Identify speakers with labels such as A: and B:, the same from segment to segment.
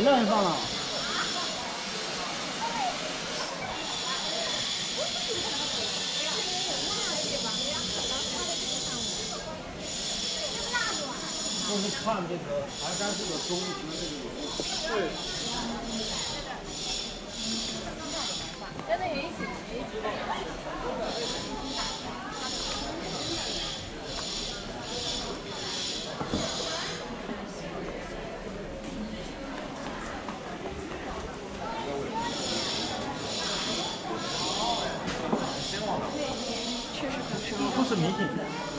A: 谁让人放了？就是看这个台山寺的钟和这个有对。
B: 真的也一起，也一起。
A: 是迷信，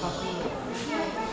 A: 它是。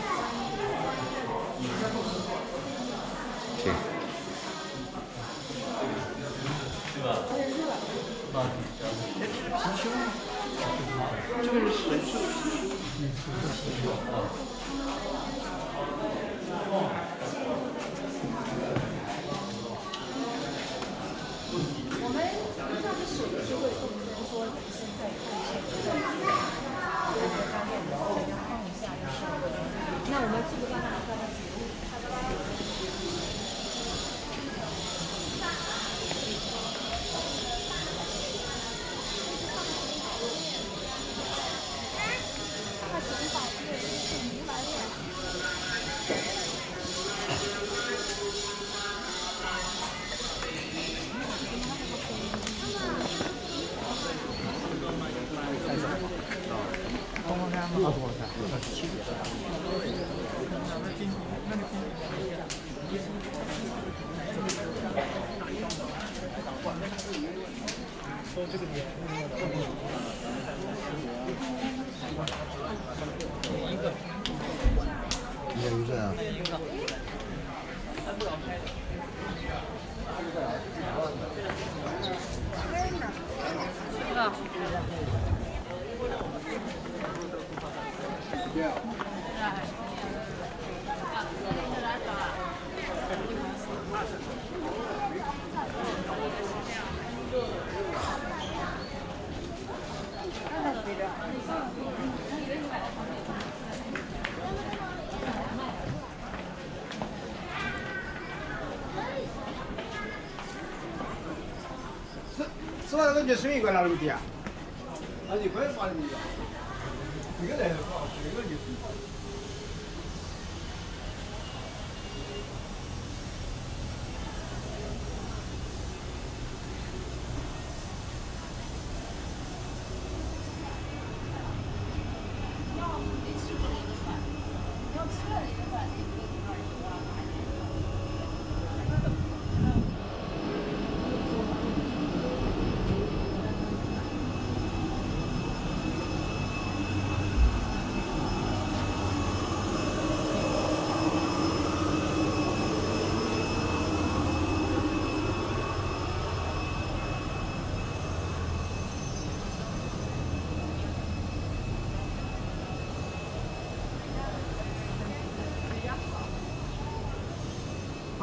A: 是是
C: 吧？那个热水一罐拿那么低啊？那一块八的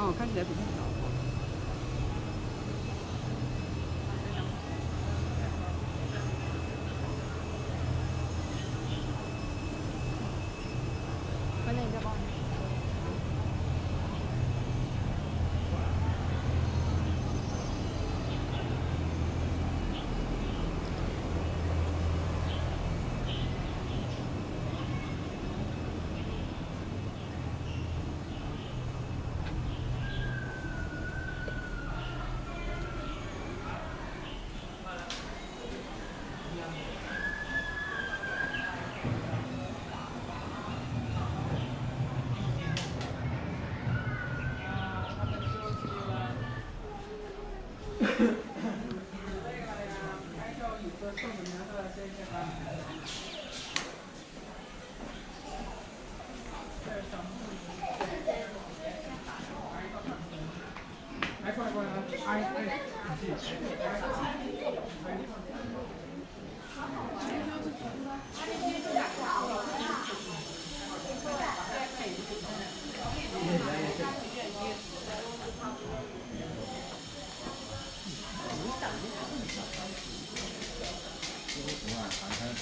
D: 哦，看起来比较小。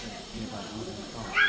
A: 对可以
E: 把羊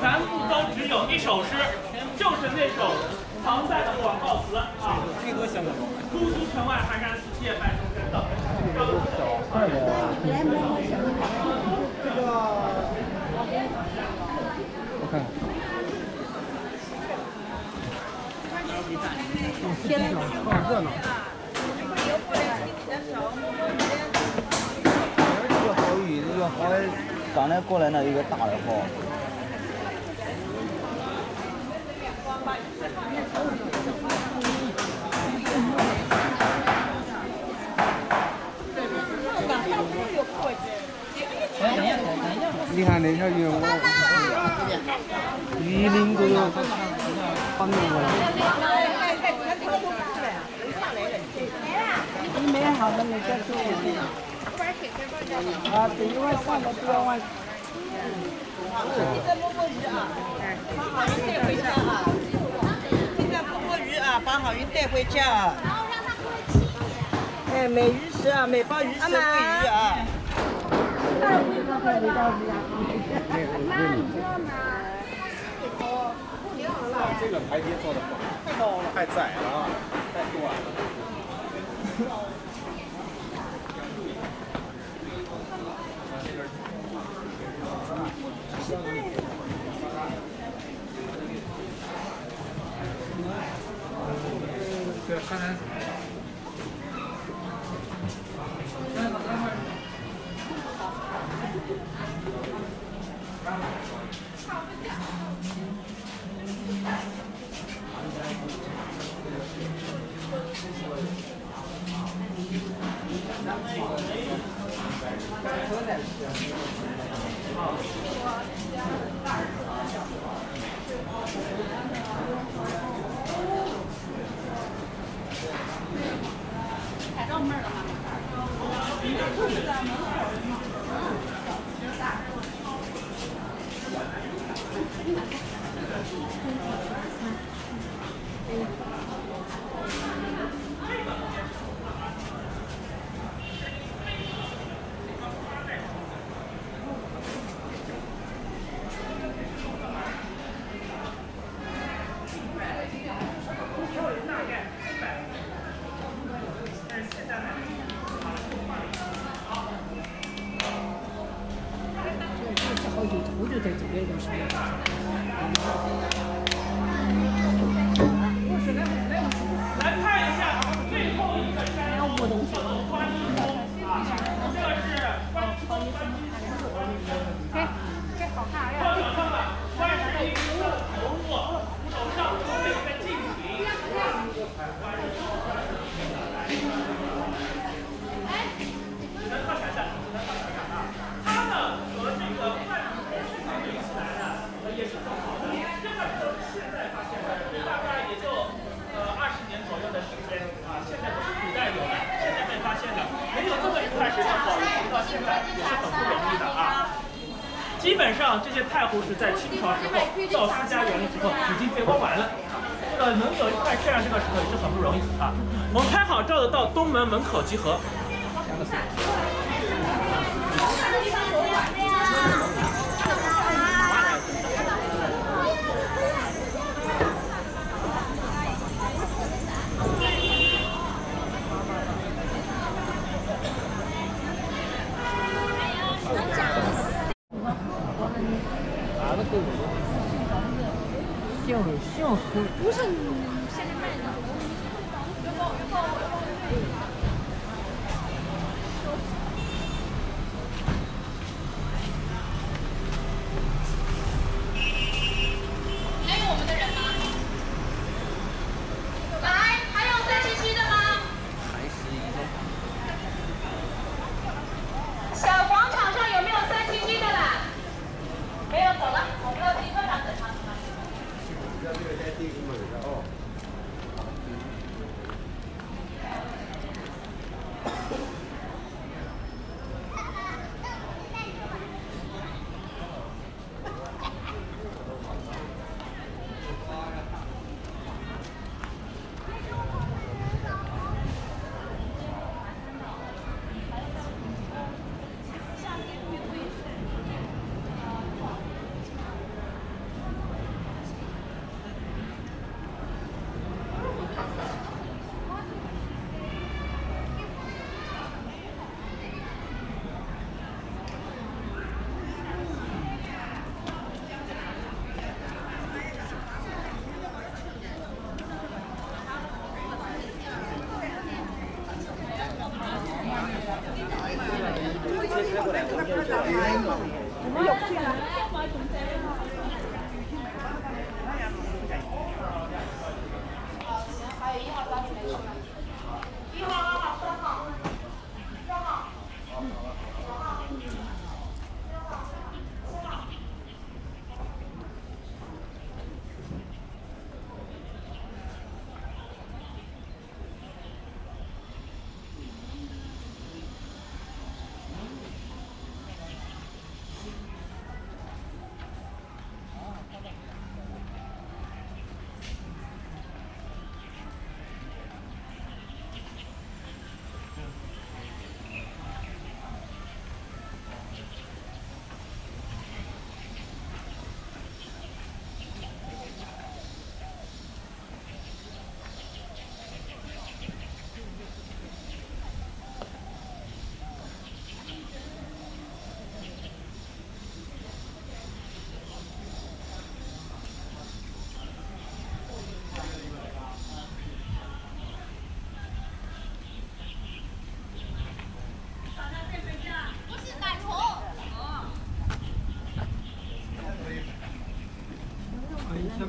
E: 全部都只有一首诗，就是那首唐代的广告词啊。
F: 这个想得到。
E: 乌苏城外寒山寺，夜半钟声等。
F: 我看看。好热闹。
G: 这个好鱼，这个好，刚才过来那有个大的好。
F: 你看那条鱼，我鱼鳞都有绑过来。
H: 你买好的那个是啊，对，一碗上的不要碗。
I: 这个萝卜鱼啊，把好运带回家啊！把好运带回家。啊！哎，买鱼食啊，买包鱼食喂鱼啊！
C: 这个台阶做的不好，太高了，太窄了，太短了。
F: 这
E: 基本上这些太湖石在清朝时候造私家园的时候已经被挖完了，这个能有一块这样这个石头也是很不容易啊。我们拍好照的到东门门口集合。
A: 不是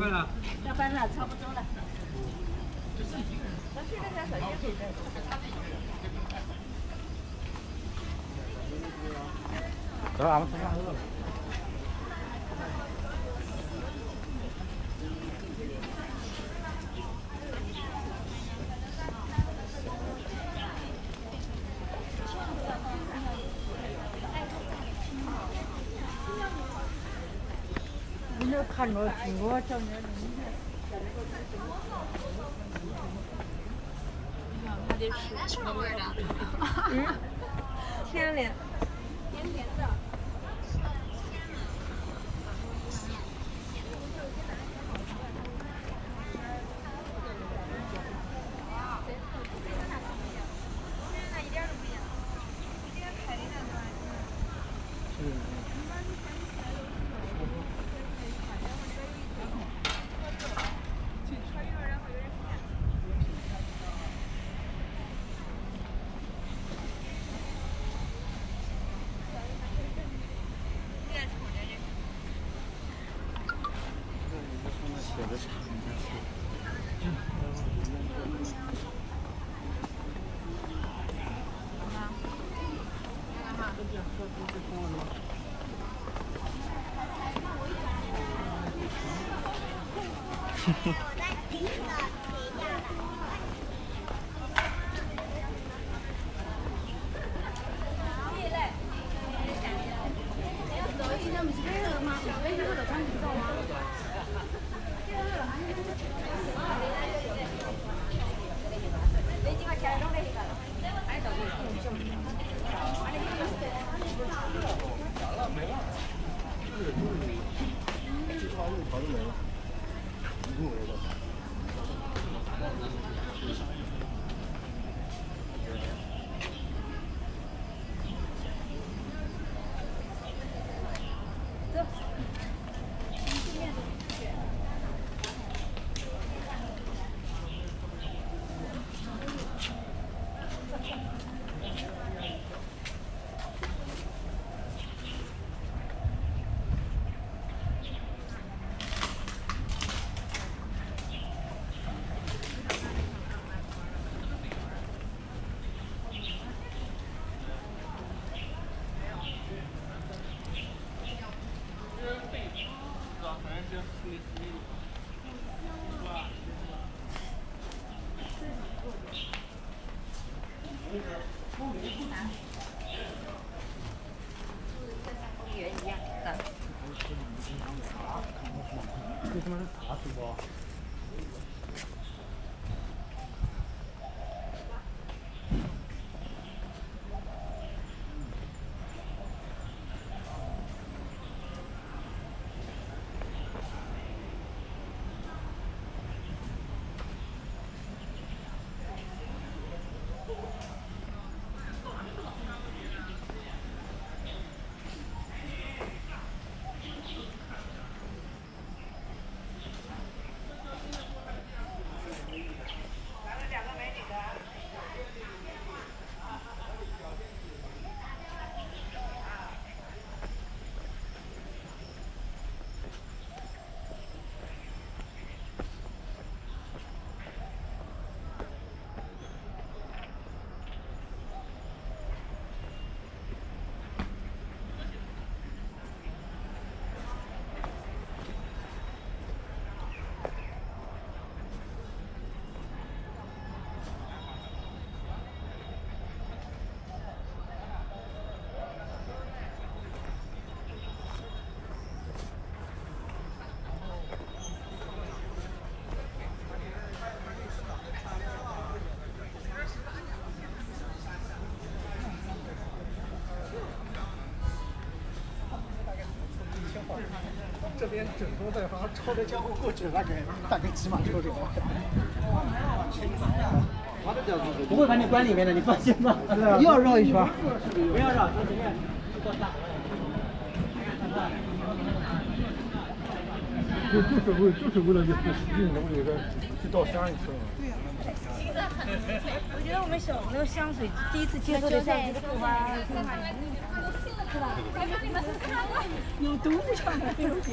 H: 班了，下班了，差不多了。
G: 走，俺们吃饭
H: 饿了。看着挺多叫你。
A: 它得是什么味的？嗯，甜的，甜甜的。
C: 他妈是啥主播这边整多的，好像抽着江湖过去大概，大概起码抽着。
F: 不会把你关里面的，你放心吧。
C: 又要绕一圈。
F: 不要绕。
C: 就就是为就是为了去稻香一次。
H: 我觉得我们小朋友香水第一次接触的香水？有毒的上面，有毒。